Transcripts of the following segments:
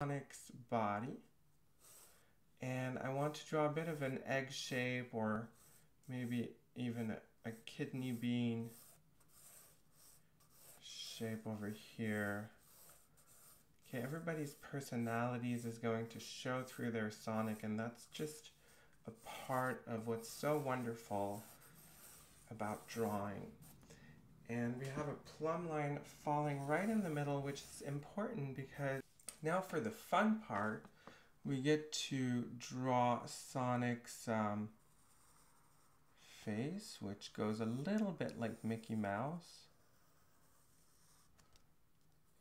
Sonic's body. And I want to draw a bit of an egg shape or maybe even a, a kidney bean shape over here. Okay, everybody's personalities is going to show through their Sonic, and that's just a part of what's so wonderful about drawing. And we have a plumb line falling right in the middle, which is important because now for the fun part, we get to draw Sonic's um, face, which goes a little bit like Mickey Mouse.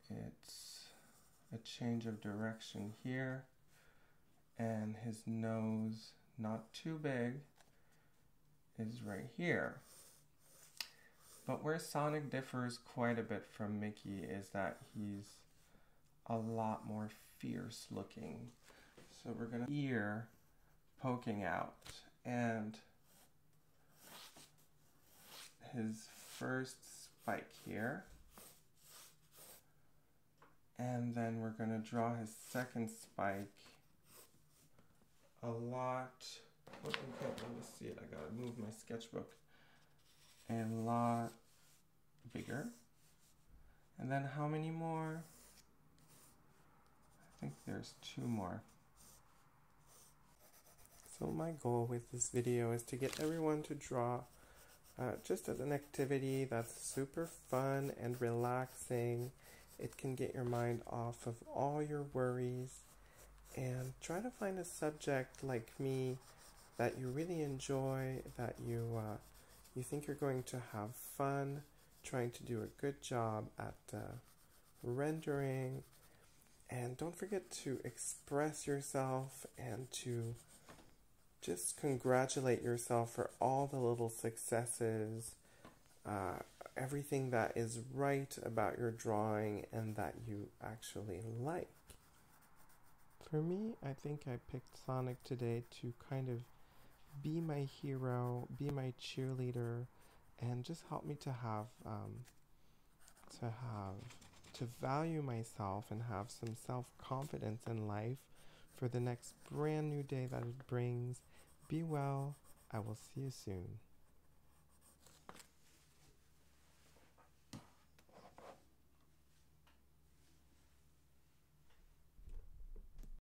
It's a change of direction here, and his nose, not too big, is right here. But where Sonic differs quite a bit from Mickey is that he's a lot more fierce looking. So we're gonna ear poking out and his first spike here. And then we're gonna draw his second spike a lot. Oh, okay, let me see it. I gotta move my sketchbook. A lot bigger. And then how many more? There's two more. So my goal with this video is to get everyone to draw uh, just as an activity that's super fun and relaxing. It can get your mind off of all your worries and try to find a subject like me that you really enjoy, that you uh, you think you're going to have fun trying to do a good job at uh, rendering. And don't forget to express yourself and to just congratulate yourself for all the little successes, uh, everything that is right about your drawing and that you actually like. For me, I think I picked Sonic today to kind of be my hero, be my cheerleader, and just help me to have um, to have to value myself and have some self confidence in life for the next brand new day that it brings. Be well. I will see you soon.